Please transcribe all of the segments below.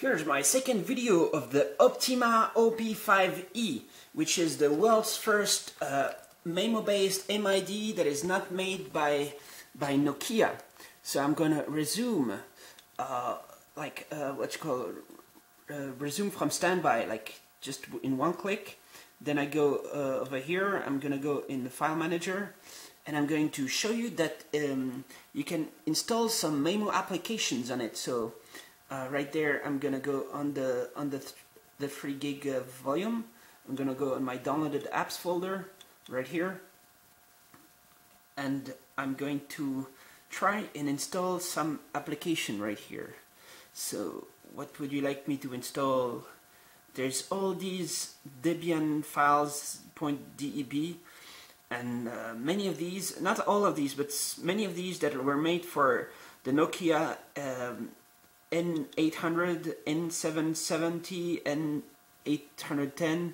Here's my second video of the Optima OP5E, which is the world's first uh, Maemo-based MID that is not made by, by Nokia. So I'm gonna resume, uh, like, uh, what you call, uh, resume from standby, like just in one click. Then I go uh, over here, I'm gonna go in the file manager, and I'm going to show you that um, you can install some Maemo applications on it. So uh, right there I'm gonna go on the on the th the 3 gig uh, volume. I'm gonna go on my downloaded apps folder right here. And I'm going to try and install some application right here. So what would you like me to install? There's all these Debian files .deb and uh, many of these not all of these but many of these that were made for the Nokia um, N800, N770, N810,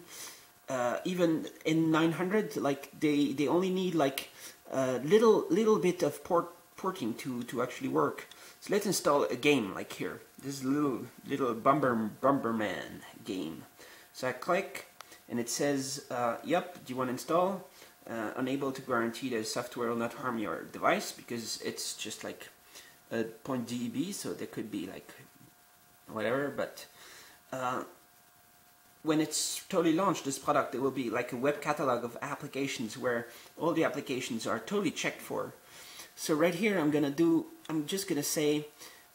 uh, even N900. Like they they only need like a little little bit of port porting to to actually work. So let's install a game like here. This little little Bomber Bomberman game. So I click and it says, uh, "Yep, do you want to install?" Uh, unable to guarantee the software will not harm your device because it's just like point .deb, so there could be like whatever, but uh, when it's totally launched, this product, it will be like a web catalog of applications where all the applications are totally checked for. So right here, I'm gonna do, I'm just gonna say,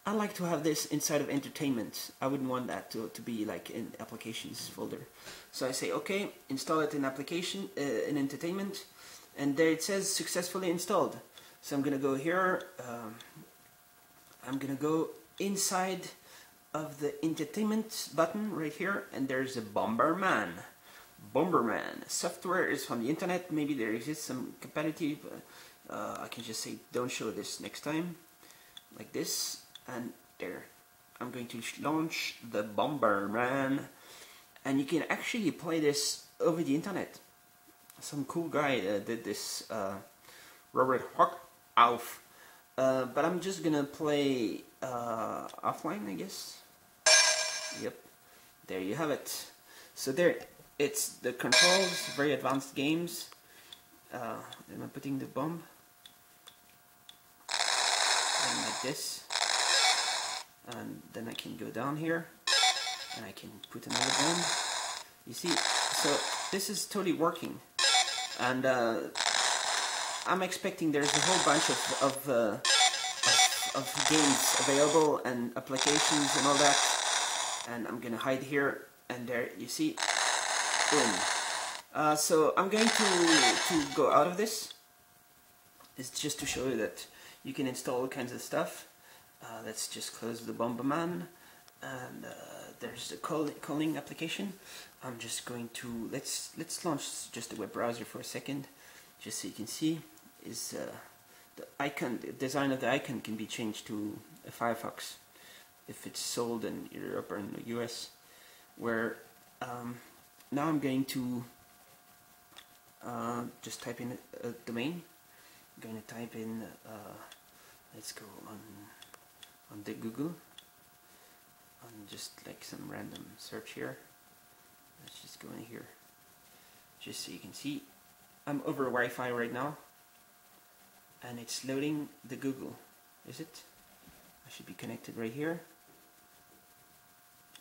I like to have this inside of entertainment. I wouldn't want that to, to be like in applications folder. So I say, okay, install it in application, uh, in entertainment, and there it says successfully installed. So I'm gonna go here, um, I'm gonna go inside of the entertainment button right here and there's a Bomberman. Bomberman. Software is from the internet, maybe there exists some competitive, uh, I can just say don't show this next time, like this, and there. I'm going to launch the Bomberman, and you can actually play this over the internet. Some cool guy uh, did this, uh, Robert Hochhaus uh, but I'm just gonna play uh, offline, I guess. Yep, there you have it. So there, it's the controls, very advanced games. Uh, am I putting the bomb? And like this. And then I can go down here, and I can put another bomb. You see, so this is totally working. And uh, I'm expecting there's a whole bunch of, of, uh, of, games available and applications and all that. And I'm gonna hide here and there, you see, boom. Uh, so I'm going to, to go out of this. It's just to show you that you can install all kinds of stuff. Uh, let's just close the Bomberman and uh, there's the call calling application. I'm just going to let's let's launch just the web browser for a second just so you can see is uh, the icon, the design of the icon can be changed to a Firefox if it's sold in Europe or in the US where um, now I'm going to uh, just type in a, domain. I'm going to type in uh, let's go on on the Google on just like some random search here. Let's just go in here just so you can see. I'm over Wi-Fi right now and it's loading the Google. Is it? I should be connected right here.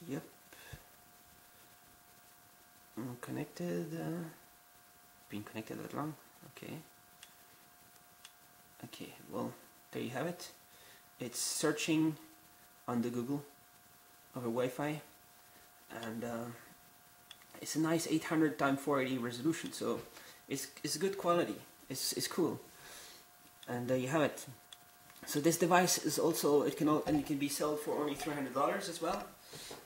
Yep. I'm connected uh, been connected that long. Okay. Okay well there you have it. It's searching on the Google over Wi-Fi. And uh, it's a nice 800 times 480 resolution so it's, it's good quality. It's, it's cool and there you have it. So this device is also it can all, and it can be sold for only $300 as well.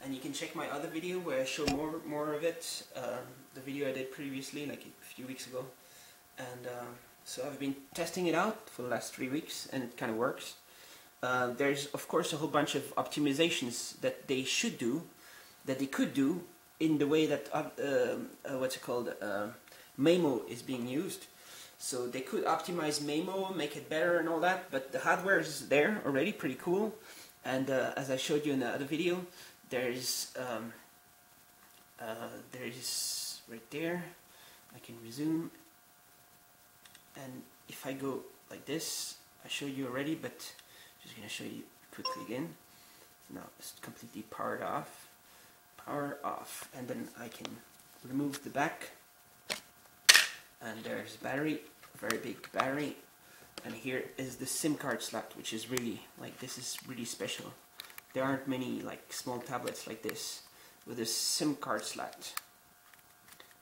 And you can check my other video where I show more more of it uh, the video I did previously like a few weeks ago. And uh, so I've been testing it out for the last three weeks and it kind of works. Uh, there's of course a whole bunch of optimizations that they should do that they could do in the way that uh, uh, what's it called Maemo is being used so they could optimize Maemo, make it better and all that, but the hardware is there already, pretty cool. And uh, as I showed you in the other video, there's um, uh, there's right there I can resume. And if I go like this I showed you already but just gonna show you quickly again. Now it's completely powered off power off and then I can remove the back and there's battery very big battery and here is the SIM card slot which is really like this is really special. There aren't many like small tablets like this with a SIM card slot.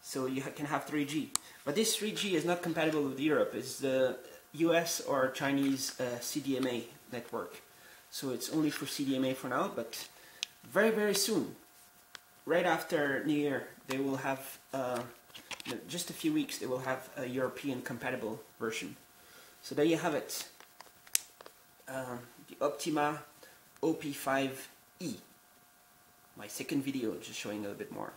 So you can have 3G but this 3G is not compatible with Europe. It's the US or Chinese uh, CDMA network. So it's only for CDMA for now but very very soon right after New Year they will have uh, just a few weeks they will have a European compatible version so there you have it. Um, the Optima OP5E. My second video, just showing a little bit more.